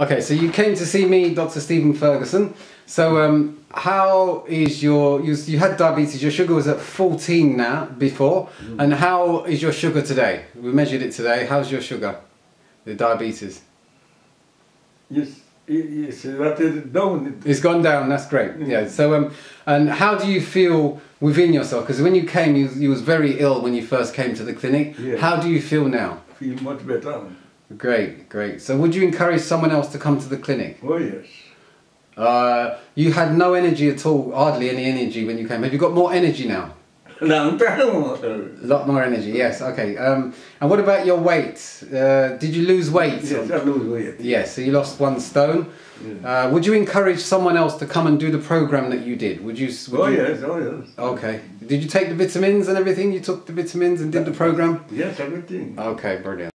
Okay, so you came to see me, Dr. Stephen Ferguson. So, um, how is your, you, you had diabetes, your sugar was at 14 now, before, Mm. and how is your sugar today? We measured it today, how's your sugar, the diabetes? Yes, is down. It's gone down, that's great, yeah. So, um, and how do you feel within yourself? Because when you came, you, you was very ill when you first came to the clinic. Yeah. How do you feel now? Feel much better. Great, great. So would you encourage someone else to come to the clinic? Oh yes. Uh, you had no energy at all, hardly any energy when you came. Have you got more energy now? A lot more energy, yes, okay. Um, and what about your weight? Uh, did you lose weight? Yes, I lose weight. Yes, so you lost one stone. Yeah. Uh, would you encourage someone else to come and do the program that you did? Would you? Would Oh you yes, oh yes. Okay. Did you take the vitamins and everything? You took the vitamins and did the program? Yes, everything. Okay, brilliant.